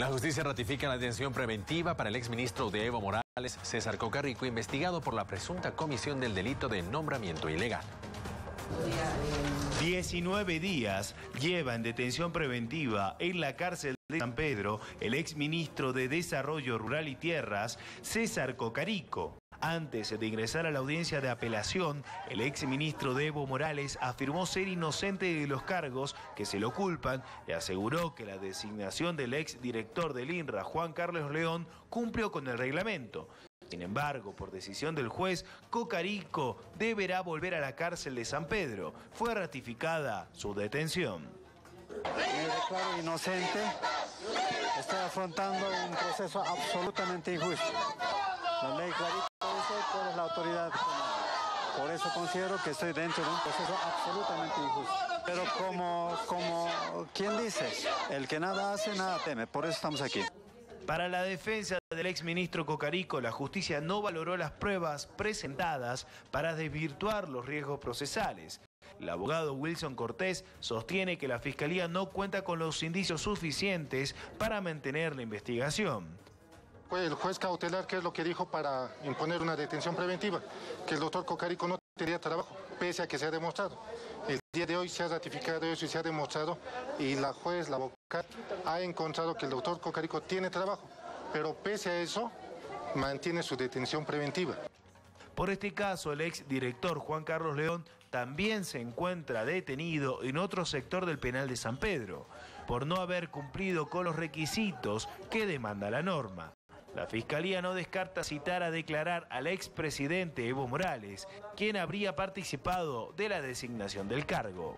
La justicia ratifica la detención preventiva para el exministro de Evo Morales, César Cocarrico, investigado por la presunta comisión del delito de nombramiento ilegal. 19 días lleva en detención preventiva en la cárcel de San Pedro el exministro de Desarrollo Rural y Tierras, César Cocarico. Antes de ingresar a la audiencia de apelación, el exministro Evo Morales afirmó ser inocente de los cargos que se lo culpan y aseguró que la designación del exdirector del INRA, Juan Carlos León, cumplió con el reglamento. Sin embargo, por decisión del juez, Cocarico deberá volver a la cárcel de San Pedro. Fue ratificada su detención. Me declaro inocente. Estoy afrontando un proceso absolutamente injusto. La ley clarita cuál es la autoridad Por eso considero que estoy dentro de un proceso absolutamente injusto. Pero como, como, ¿quién dice? El que nada hace, nada teme. Por eso estamos aquí. Para la defensa del exministro Cocarico, la justicia no valoró las pruebas presentadas para desvirtuar los riesgos procesales. El abogado Wilson Cortés sostiene que la Fiscalía no cuenta con los indicios suficientes para mantener la investigación. El juez cautelar, ¿qué es lo que dijo para imponer una detención preventiva? Que el doctor Cocarico no tenía trabajo, pese a que se ha demostrado. El día de hoy se ha ratificado eso y se ha demostrado, y la juez, la vocal, ha encontrado que el doctor Cocarico tiene trabajo, pero pese a eso, mantiene su detención preventiva. Por este caso, el ex director Juan Carlos León también se encuentra detenido en otro sector del penal de San Pedro, por no haber cumplido con los requisitos que demanda la norma. La Fiscalía no descarta citar a declarar al expresidente Evo Morales, quien habría participado de la designación del cargo.